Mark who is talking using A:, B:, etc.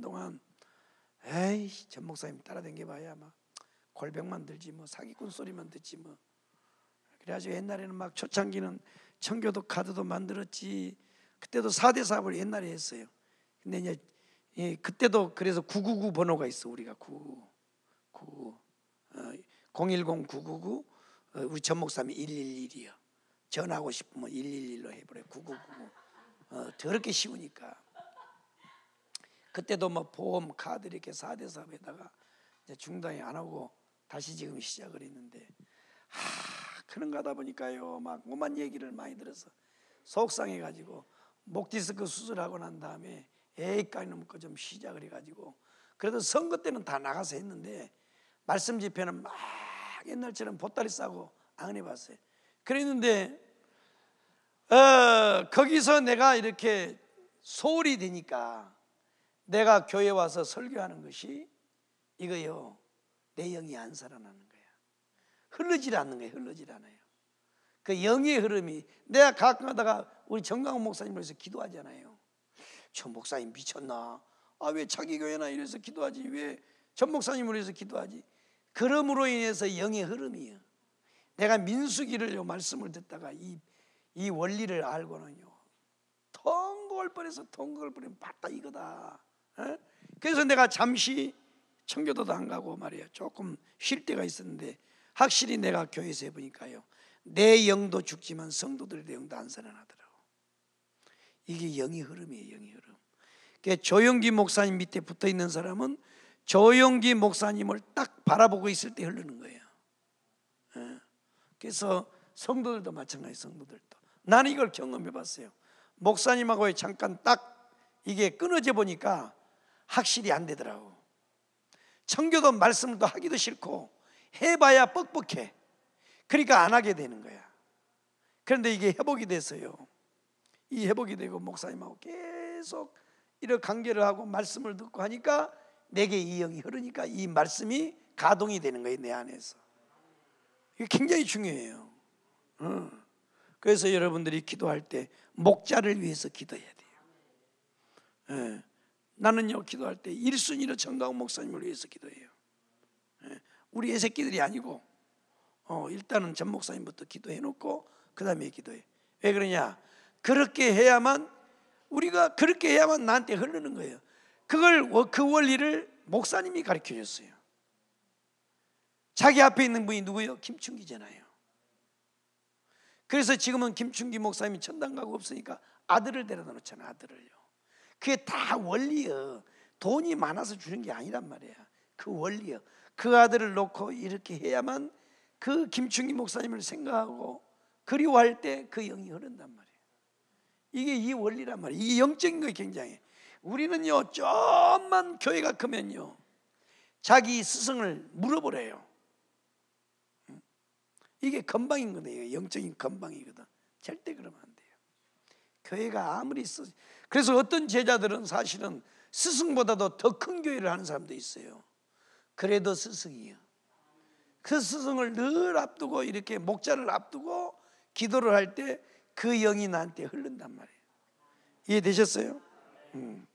A: 한동안 에이 전 목사님 따라댕겨봐야 막 골병만 들지 뭐 사기꾼 소리만 듣지 뭐. 그래가지고 옛날에는 막 초창기는 청교도 카드도 만들었지. 그때도 4대 사업을 옛날에 했어요. 근데 이제 예, 그때도 그래서 999 번호가 있어 우리가 999 9 어, 010 999 어, 우리 전 목사님이 111이요. 전하고 싶으면 111로 해버려 9999 어, 더럽게 쉬우니까 그때도 뭐 보험 카드 이렇게 4대 사업에다가 중단이 안 하고 다시 지금 시작을 했는데 하 그런가 하다 보니까요 막 오만 얘기를 많이 들어서 속상해 가지고 목 디스크 수술하고 난 다음에 에이까지 넘고 좀 시작을 해가지고 그래도 선거 때는 다 나가서 했는데 말씀 집회는 막 옛날처럼 보따리 싸고 안 해봤어요. 그랬는데 어, 거기서 내가 이렇게 소홀히 되니까 내가 교회 와서 설교하는 것이 이거요 내 영이 안 살아나는 거야. 흐르질 않는 거예요. 흐르질 않아요. 그 영의 흐름이 내가 가끔 하다가 우리 정강훈 목사님을 위해서 기도하잖아요. 저 목사님 미쳤나? 아 왜 자기 교회나 이래서 기도하지? 왜 전 목사님을 위해서 기도하지? 그럼으로 인해서 영의 흐름이에요. 내가 민수기를 말씀을 듣다가 이, 이 원리를 알고는요. 통걸 뻔해서 통걸 뻔해 맞다 이거다. 에? 그래서 내가 잠시 청교도도 안 가고 말이야. 조금 쉴 때가 있었는데 확실히 내가 교회에서 해보니까요. 내 영도 죽지만 성도들의 영도 안 살아나더라고. 이게 영의 흐름이에요, 영의 흐름. 그러니까 조영기 목사님 밑에 붙어 있는 사람은 조영기 목사님을 딱 바라보고 있을 때 흐르는 거예요. 예. 그래서 성도들도 마찬가지 성도들도 나는 이걸 경험해 봤어요. 목사님하고 잠깐 딱 이게 끊어져 보니까 확실히 안 되더라고. 청교도 말씀을 또 하기도 싫고 해봐야 뻑뻑해. 그러니까 안 하게 되는 거야. 그런데 이게 회복이 됐어요. 이 회복이 되고 목사님하고 계속 이런 관계를 하고 말씀을 듣고 하니까 내게 이 영이 흐르니까 이 말씀이 가동이 되는 거예요 내 안에서. 이게 굉장히 중요해요. 어. 그래서 여러분들이 기도할 때 목자를 위해서 기도해야 돼요. 예. 나는요 기도할 때 1순위로 정강 목사님을 위해서 기도해요. 예. 우리 애새끼들이 아니고 어, 일단은 전 목사님부터 기도해 놓고 그 다음에 기도해. 왜 그러냐? 그렇게 해야만 우리가 그렇게 해야만 나한테 흐르는 거예요. 그걸 그 원리를 목사님이 가르쳐 줬어요. 자기 앞에 있는 분이 누구예요? 김충기잖아요. 그래서 지금은 김충기 목사님이 천당 가고 없으니까 아들을 데려다 놓잖아 아들을요. 그게 다 원리요. 돈이 많아서 주는 게 아니란 말이야. 그 원리요. 그 아들을 놓고 이렇게 해야만 그 김충기 목사님을 생각하고 그리워할 때 그 영이 흐른단 말이에요. 이게 이 원리란 말이에요. 이 영적인 거 굉장해. 우리는요, 좀만 교회가 크면요, 자기 스승을 물어보래요. 이게 건방인 거네요. 영적인 건방이거든. 절대 그러면 안 돼요. 교회가 아무리 써. 그래서 어떤 제자들은 사실은 스승보다도 더 큰 교회를 하는 사람도 있어요. 그래도 스승이에요. 그 스승을 늘 앞두고 이렇게 목자를 앞두고 기도를 할 때 그 영이 나한테 흐른단 말이에요. 이해되셨어요? 음.